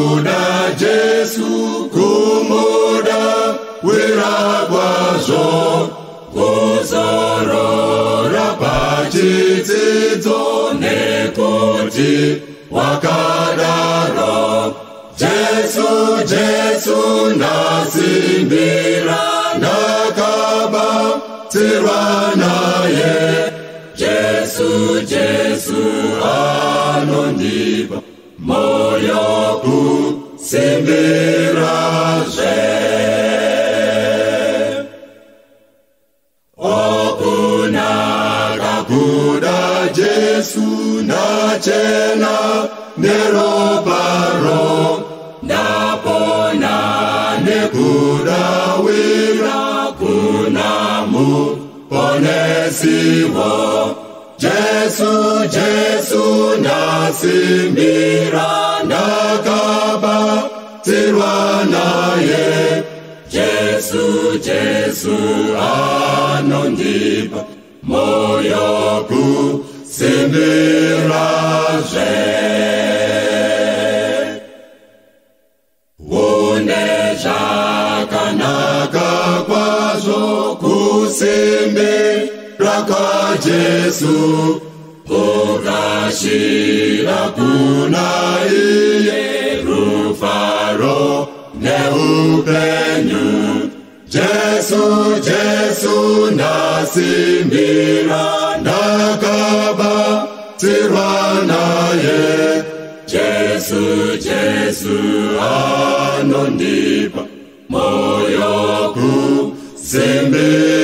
kumuda jesu kumuda wirakwazvo kuzorora pachidzidzo nekuti wakadaro jesu jesu ndasimbira ndakaba tsirwa naye jesu jesu anondipa moyo kuu Sembera Shem Okunaga Buddha Jesus na chena nero baro Napona ne Buddha wira kunamu ponesiwo Jesu Jesu na simbira ujesu anondipa moyo kusimirazve une zvakanaka kwazvo kusimira kwajesu ukashira kuna iye rufaro neupenyu Jesu, Jesu, nasimbira nakaba sirwa ye. Jesu, Jesu, anondipa moyo kusimbira.